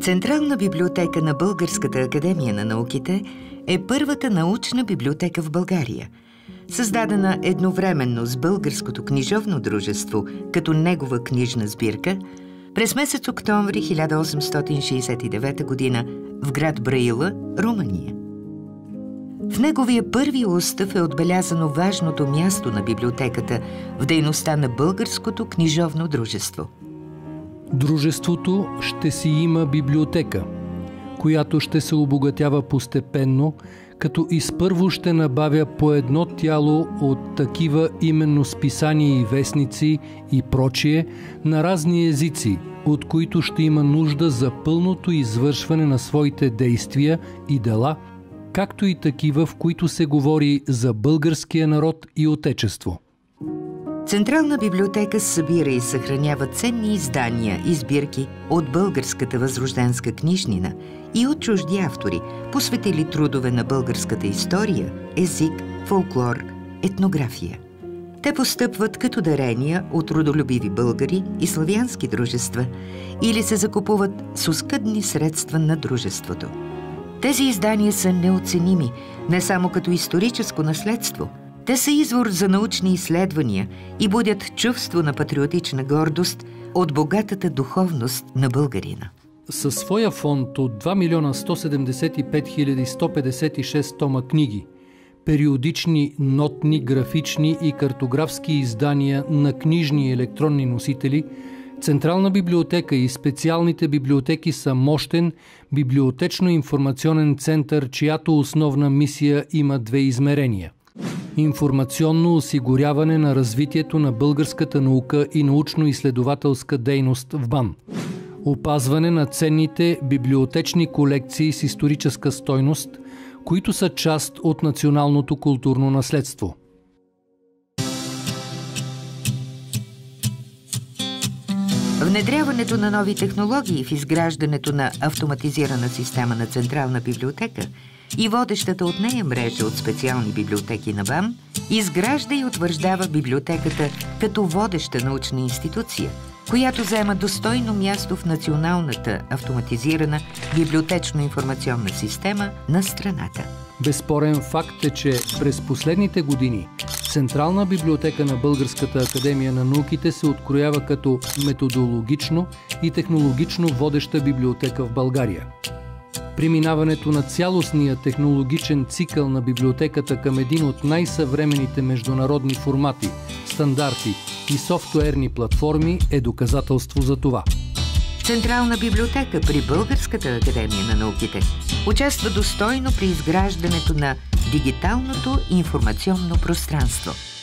Централна библиотека на Българската академия на науките е първата научна библиотека в България, създадена едновременно с Българското книжовно дружество като негова книжна сбирка през месец октомври 1869 г. в град Браила, Румъния. В неговия първи устав е отбелязано важното място на библиотеката в дейността на Българското книжовно дружество – Дружеството ще си има библиотека, която ще се обогатява постепенно, като изпърво ще набавя по едно тяло от такива именно списания и вестници и прочие на разни езици, от които ще има нужда за пълното извършване на своите действия и дела, както и такива, в които се говори за българския народ и отечество. Централна библиотека събира и съхранява ценни издания и сбирки от българската възрожденска книжнина и от чужди автори, посветили трудове на българската история, език, фолклор, етнография. Те постъпват като дарения от родолюбиви българи и славянски дружества или се закупуват с оскъдни средства на дружеството. Тези издания са неоценими не само като историческо наследство – те са извор за научни изследвания и будят чувство на патриотична гордост от богатата духовност на българина. Със своя фонд от 2 милиона 175 156 тома книги, периодични, нотни, графични и картографски издания на книжни и електронни носители, Централна библиотека и специалните библиотеки са мощен библиотечно-информационен център, чиято основна мисия има две измерения – информационно осигуряване на развитието на българската наука и научно-изследователска дейност в БАН, опазване на ценните библиотечни колекции с историческа стойност, които са част от националното културно наследство. Внедряването на нови технологии в изграждането на автоматизирана система на Централна библиотека – и водещата от нея мрежа от специални библиотеки на БАМ изгражда и утвърждава библиотеката като водеща научна институция, която заема достойно място в националната автоматизирана библиотечно-информационна система на страната. Безспорен факт е, че през последните години Централна библиотека на Българската академия на науките се откроява като методологично и технологично водеща библиотека в България. Преминаването на цялостния технологичен цикъл на библиотеката към един от най-съвременните международни формати, стандарти и софтуерни платформи е доказателство за това. Централна библиотека при Българската академия на науките участва достойно при изграждането на дигиталното информационно пространство –